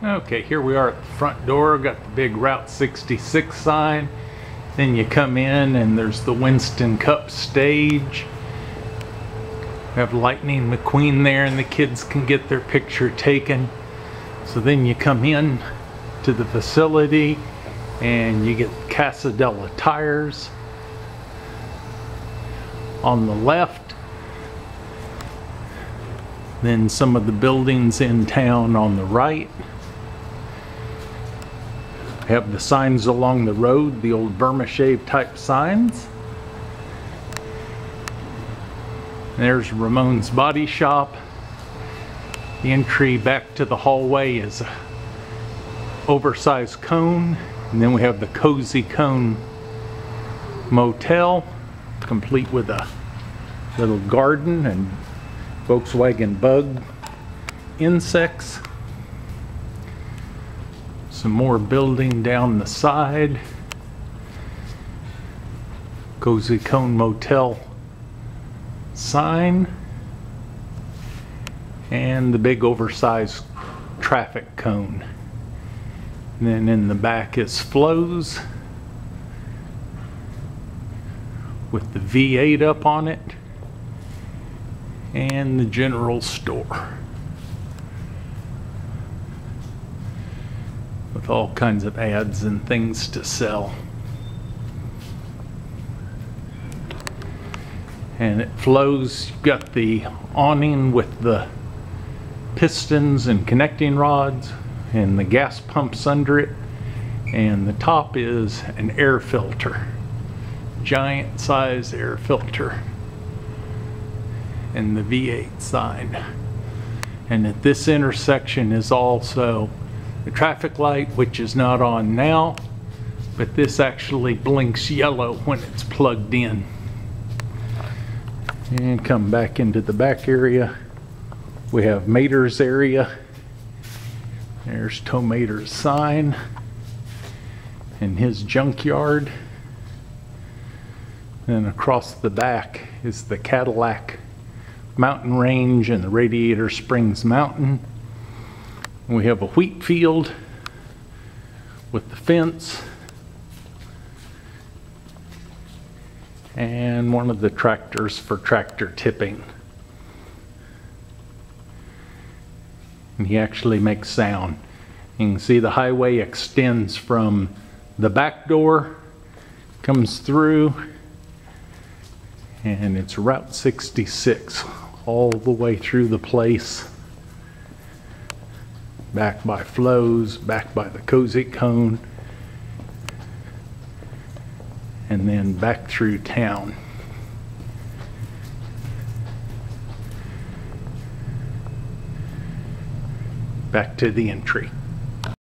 Okay, here we are at the front door. Got the big Route 66 sign. Then you come in and there's the Winston Cup stage. We have Lightning McQueen there and the kids can get their picture taken. So then you come in to the facility and you get Casa Della tires. On the left, then some of the buildings in town on the right have the signs along the road, the old Burma-Shave type signs. There's Ramon's Body Shop. The entry back to the hallway is a oversized cone. And then we have the Cozy Cone Motel, complete with a little garden and Volkswagen Bug insects some more building down the side. Cozy Cone Motel sign. And the big oversized traffic cone. And then in the back is Flo's with the V8 up on it and the general store. With all kinds of ads and things to sell. And it Flo's, you've got the awning with the pistons and connecting rods and the gas pumps under it. And the top is an air filter, giant size air filter. And the V8 sign. And at this intersection is also the traffic light, which is not on now, but this actually blinks yellow when it's plugged in. And come back into the back area. We have Mater's area. There's Tow Mater's sign and his junkyard. And across the back is the Cadillac mountain range and the Radiator Springs Mountain. We have a wheat field with the fence and one of the tractors for tractor tipping. And he actually makes sound. You can see the highway extends from the back door, comes through, and it's Route 66 all the way through the place back by Flo's, back by the Cozy Cone, and then back through town. Back to the entry.